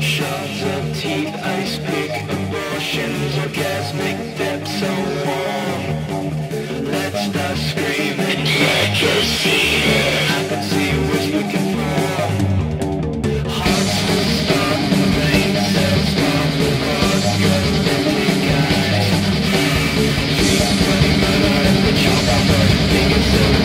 Shards of teeth, ice pick, abortions, orgasmic depths so warm. Let's start screaming. I can see it. I can see what we can form. Hearts will stop, the brain cells start, the rods got lifting eyes. Feet, bloody murder, and the chopper, fingers